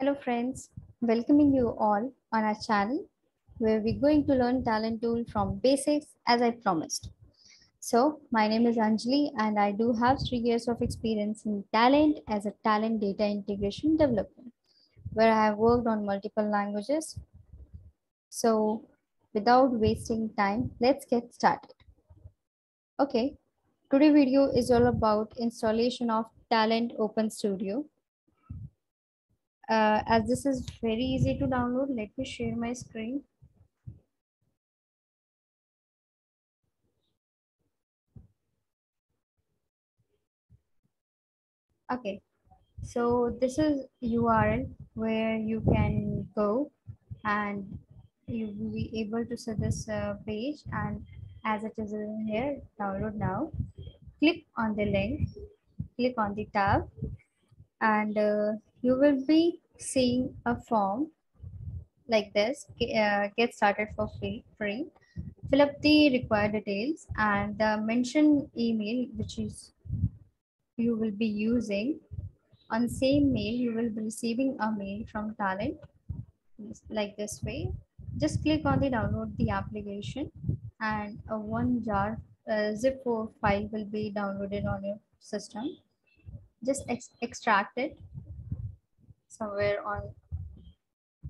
Hello friends, welcoming you all on our channel where we're going to learn Talend tool from basics as I promised. So my name is Anjali and I do have three years of experience in Talend as a Talend data integration developer where I have worked on multiple languages. So without wasting time, let's get started. Okay, today video is all about installation of Talend Open Studio uh, as this is very easy to download, let me share my screen. Okay, so this is URL where you can go and you will be able to see this uh, page and as it is in here, download now. Click on the link, click on the tab and uh, you will be seeing a form like this uh, get started for free fill up the required details and the mention email which is you will be using. On same mail you will be receiving a mail from Talend like this way. Just click on the download the application and a one jar uh, zip file will be downloaded on your system just ex extract it somewhere on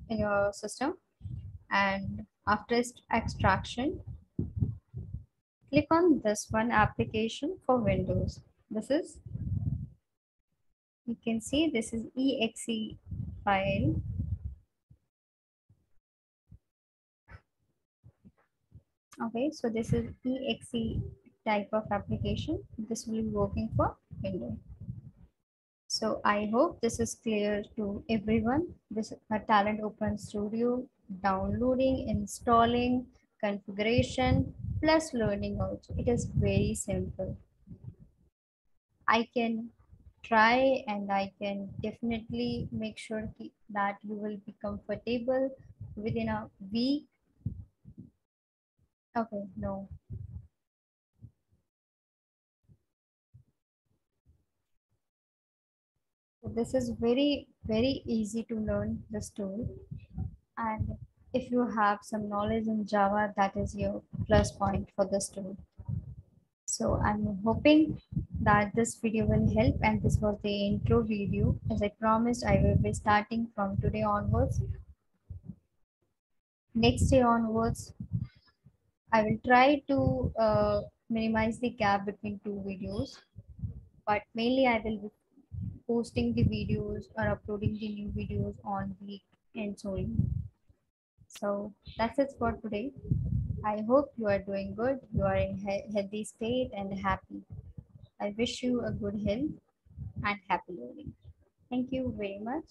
in your system. And after extraction click on this one application for windows. This is you can see this is exe file. Okay so this is exe type of application. This will be working for windows so I hope this is clear to everyone. This is a Talend Open Studio, downloading, installing, configuration, plus learning also. It is very simple. I can try and I can definitely make sure that you will be comfortable within a week. Okay, no, this is very, very easy to learn this tool. And if you have some knowledge in Java, that is your plus point for this tool. So I'm hoping that this video will help and this was the intro video. As I promised, I will be starting from today onwards. Next day onwards, I will try to uh, minimize the gap between two videos, but mainly I will be posting the videos or uploading the new videos on week and so on. So that's it for today. I hope you are doing good. You are in he healthy state and happy. I wish you a good health and happy learning. Thank you very much.